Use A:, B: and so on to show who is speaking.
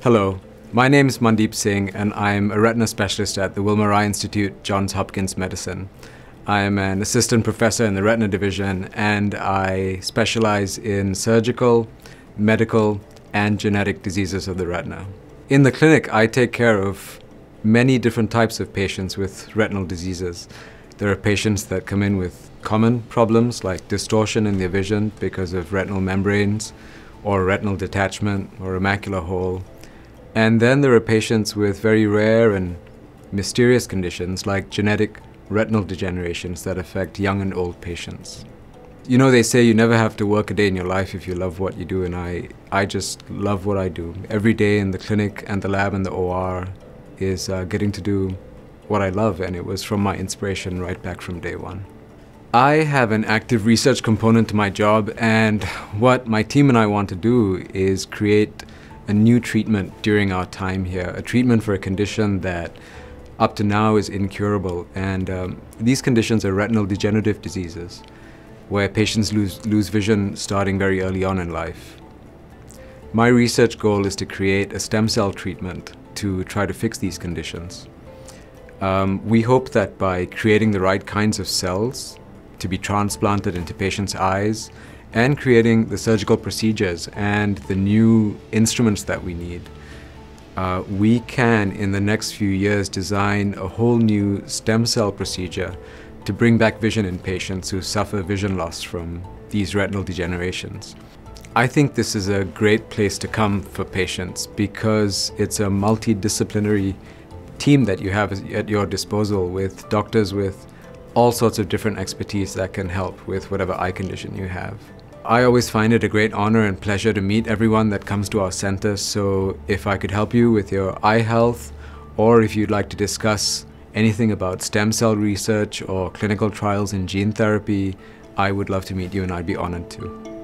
A: Hello, my name is Mandeep Singh and I'm a retina specialist at the Wilmer Eye Institute, Johns Hopkins Medicine. I am an assistant professor in the retina division and I specialize in surgical, medical, and genetic diseases of the retina. In the clinic, I take care of many different types of patients with retinal diseases. There are patients that come in with common problems like distortion in their vision because of retinal membranes or retinal detachment or a macular hole. And then there are patients with very rare and mysterious conditions like genetic retinal degenerations that affect young and old patients. You know, they say you never have to work a day in your life if you love what you do, and I, I just love what I do. Every day in the clinic and the lab and the OR is uh, getting to do what I love, and it was from my inspiration right back from day one. I have an active research component to my job, and what my team and I want to do is create a new treatment during our time here, a treatment for a condition that up to now is incurable. And um, these conditions are retinal degenerative diseases where patients lose, lose vision starting very early on in life. My research goal is to create a stem cell treatment to try to fix these conditions. Um, we hope that by creating the right kinds of cells to be transplanted into patients' eyes and creating the surgical procedures and the new instruments that we need, uh, we can, in the next few years, design a whole new stem cell procedure to bring back vision in patients who suffer vision loss from these retinal degenerations. I think this is a great place to come for patients because it's a multidisciplinary team that you have at your disposal with doctors with all sorts of different expertise that can help with whatever eye condition you have. I always find it a great honor and pleasure to meet everyone that comes to our center, so if I could help you with your eye health, or if you'd like to discuss anything about stem cell research or clinical trials in gene therapy, I would love to meet you and I'd be honored to.